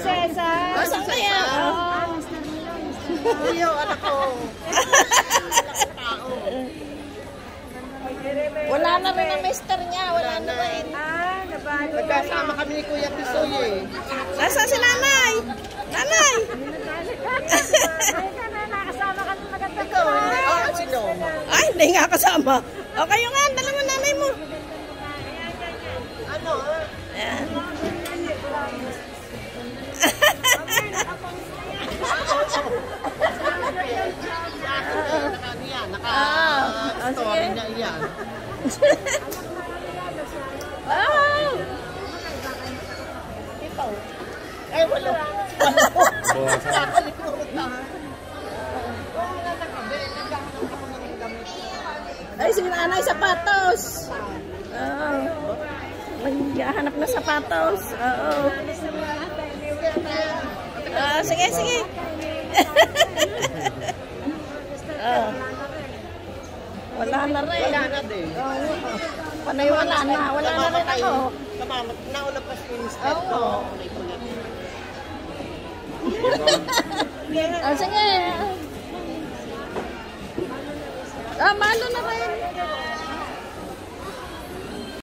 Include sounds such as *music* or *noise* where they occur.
Cesar. Asan kaya? Iyo, anak ko. *laughs* Wala na rin ang mister niya. Wala na rin. Ah, nabalo. Nagkasama kami ni Kuya Tisoy eh. Nasaan si nanay? Nanay! Ikaw. Oh, sino? Ay, hindi nga kasama. O kayo nga, dala mo nanay mo. Ano? ah? Ayan. Ah, story sige. na iyan. *laughs* Wow! Ay, wala. *laughs* Ay, si nanay, sapatos. Oo. Maghahanap na sapatos. Oo. *laughs* Ah, sige, sige. Wala na rin. Wala na din. Panay wala na. Wala na rin ako. Namamat, nauna pa si Mister. Oo. *laughs* Ah, sige. Ah, malo na rin.